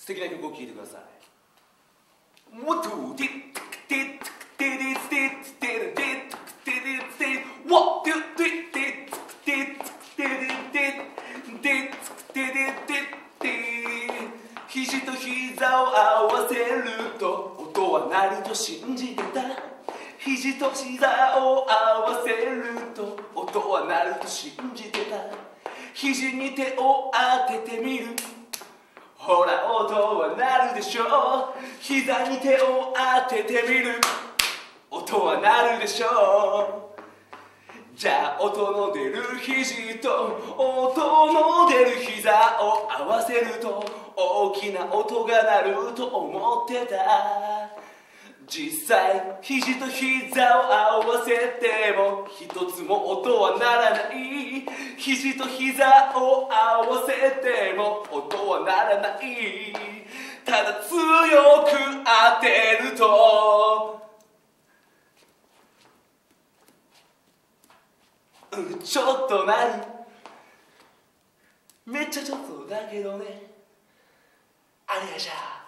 素敵な曲を聴いてください。もっとでっくてっくてでッでィでデでッデてでデでッでィでデでッデてッディでデでッでィッデでッでィでディッディッディッディッディッディッディッディッディッディッディッディッディッディッディッ音はなるでしょう。膝に手を当ててみる。音はなるでしょう。じゃあ音の出る肘と音の出る膝を合わせると大きな音が鳴ると思ってた。実際肘と膝を合わせても一つも音は鳴らない。肘と膝を合わせても音はならない。ただ強く当てると。うんちょっとなにめっちゃちょっとだけどね。あれがじゃ。